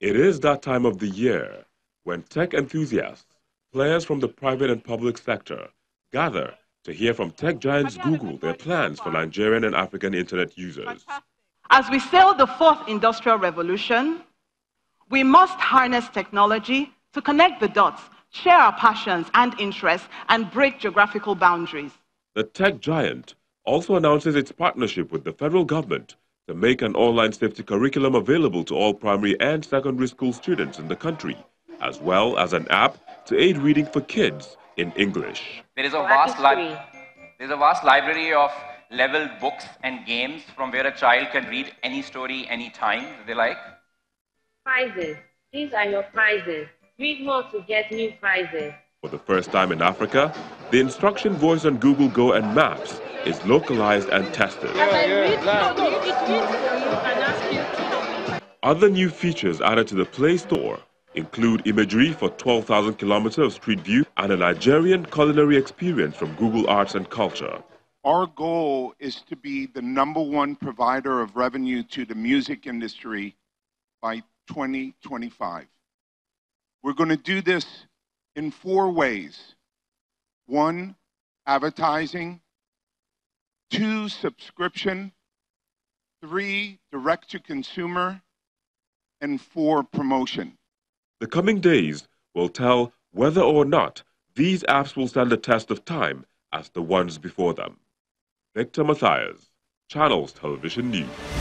It is that time of the year when tech enthusiasts, players from the private and public sector, gather to hear from tech giants Google their plans for Nigerian and African internet users. As we sail the fourth industrial revolution, we must harness technology to connect the dots, share our passions and interests, and break geographical boundaries. The tech giant also announces its partnership with the federal government to make an online safety curriculum available to all primary and secondary school students in the country, as well as an app to aid reading for kids in English. There is a vast, li- there's a vast library of leveled books and games from where a child can read any story anytime they like. Prizes. These are your prizes. Read more to get new prizes. For the first time in Africa, the instruction voice on Google Go and Maps is localized and tested. Other new features added to the Play Store include imagery for 12,000 kilometers of street view and a Nigerian culinary experience from Google Arts and Culture. Our goal is to be the number one provider of revenue to the music industry by 2025. We're going to do this in four ways. One, advertising. Two, subscription. Three, direct to consumer. And four, promotion. The coming days will tell whether or not these apps will stand the test of time as the ones before them. Victor Matthias, Channels Television News.